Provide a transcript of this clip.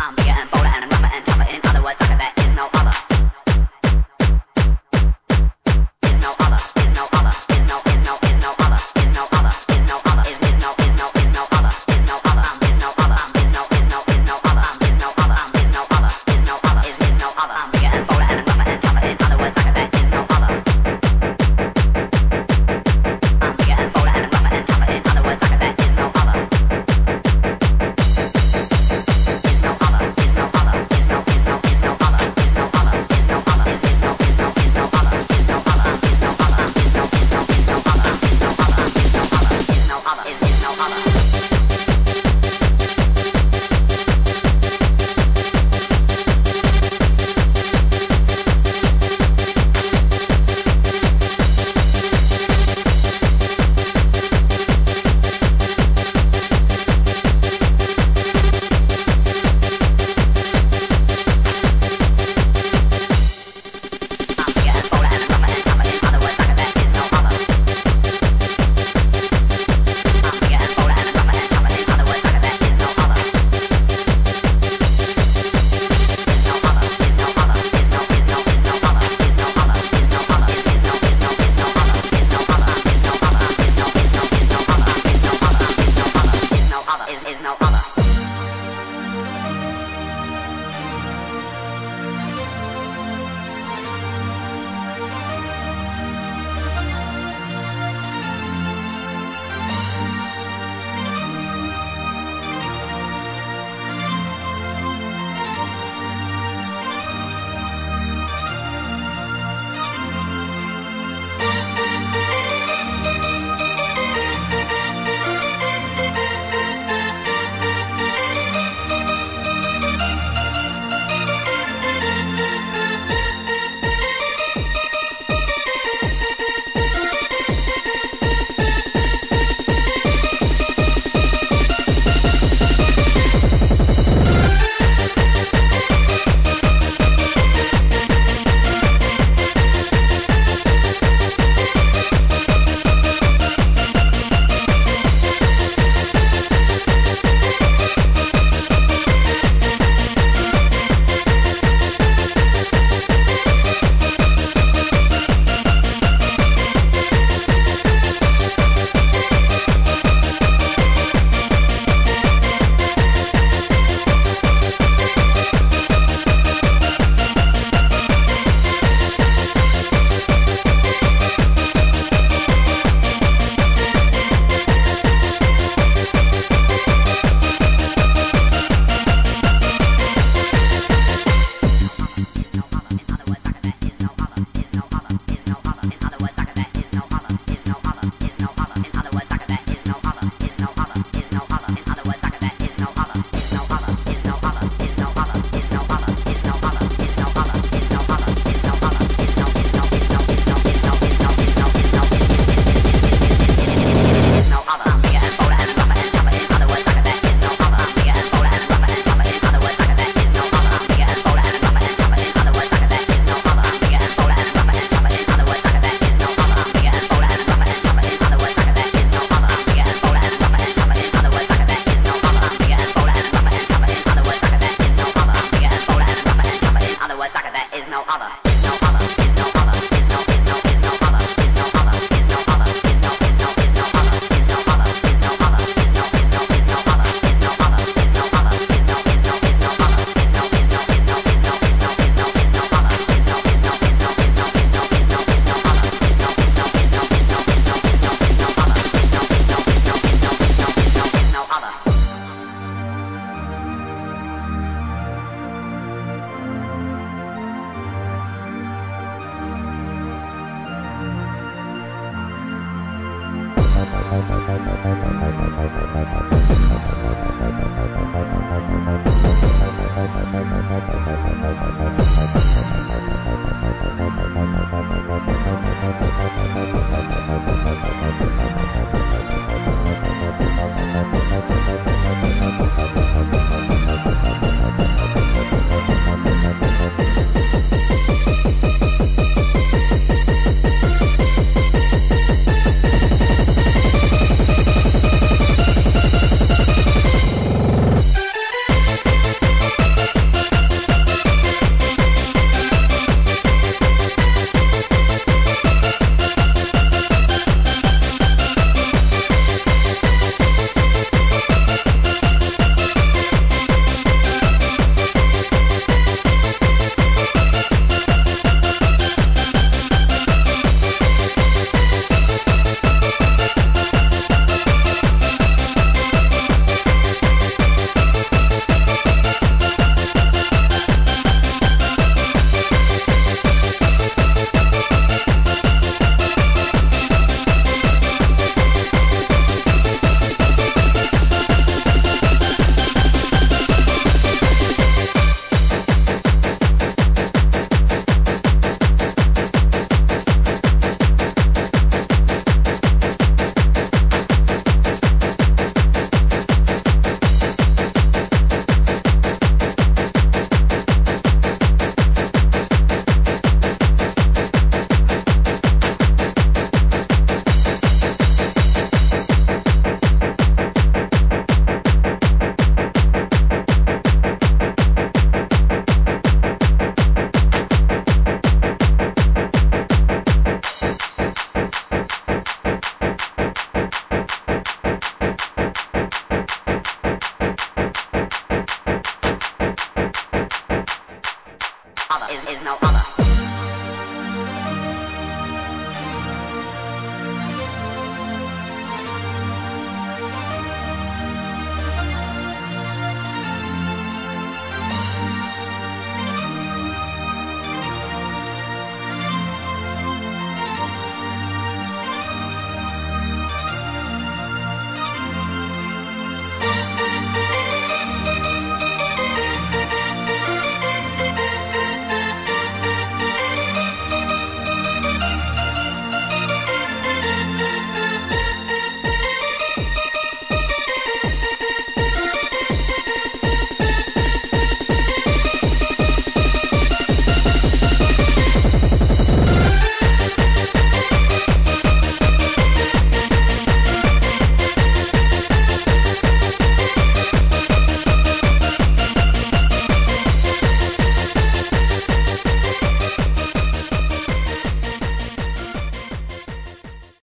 I'm bigger and bolder and I'm rougher and tougher. In other words, I can is, is no other.